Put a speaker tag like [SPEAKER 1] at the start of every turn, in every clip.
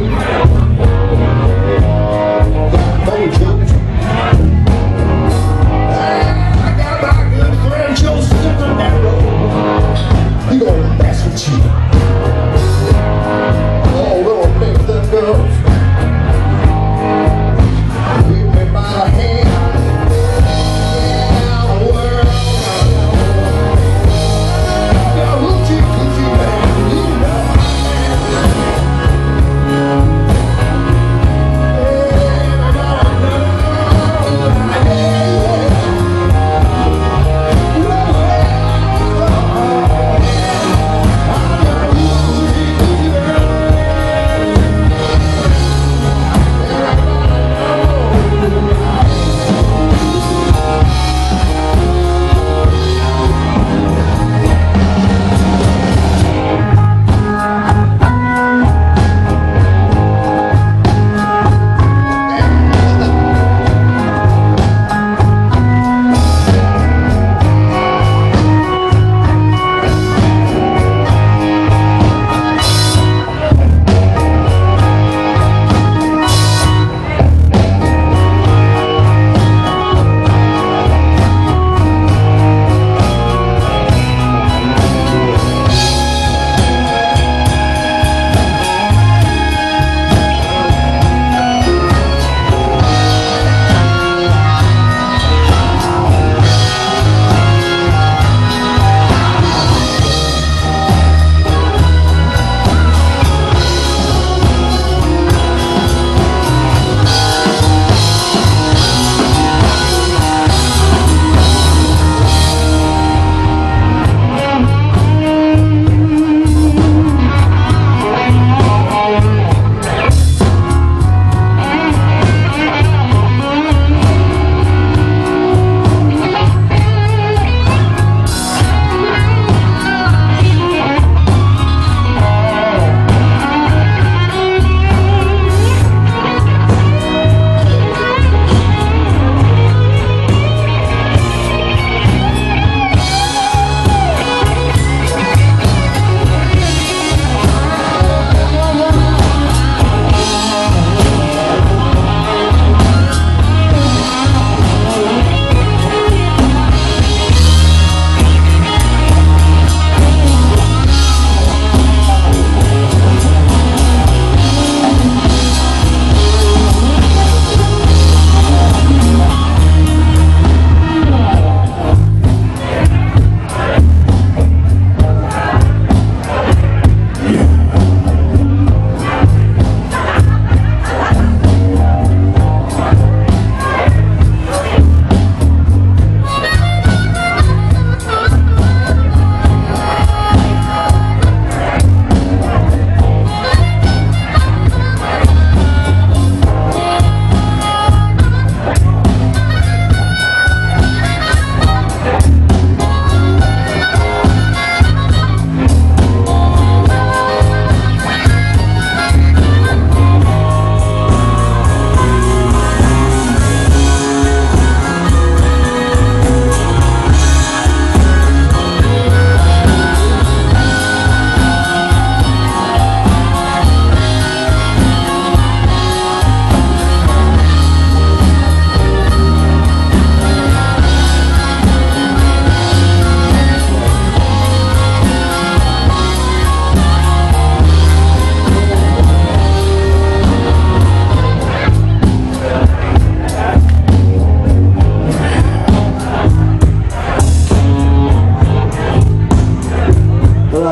[SPEAKER 1] Yeah.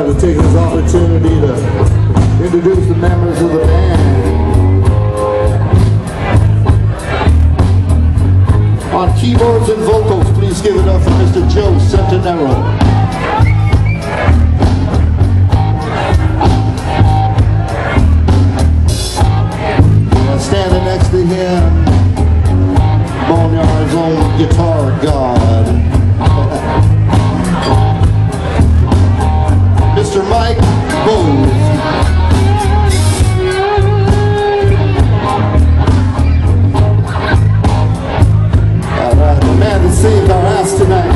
[SPEAKER 1] to take this opportunity to introduce the members of the band. On keyboards and vocals, please give it up for Mr. Joe Centinero. The man that saved our ass tonight.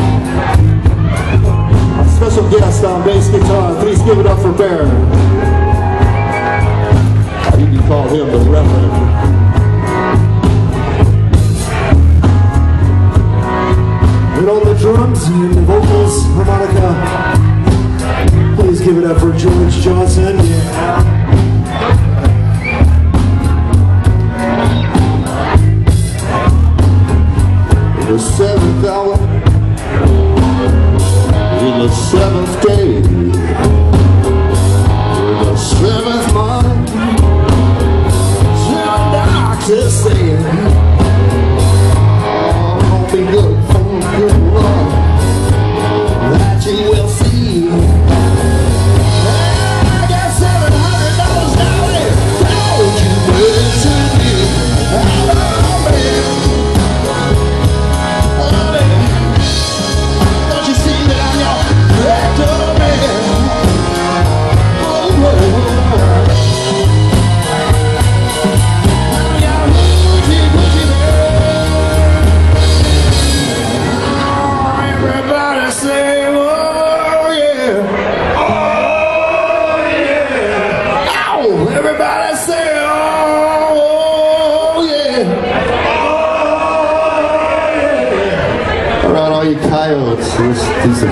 [SPEAKER 1] Our special guest on bass guitar, please give it up for Bear. You can call him the Reverend.
[SPEAKER 2] George Johnson, yeah.
[SPEAKER 1] the seventh hour, in the seventh day. Thanks,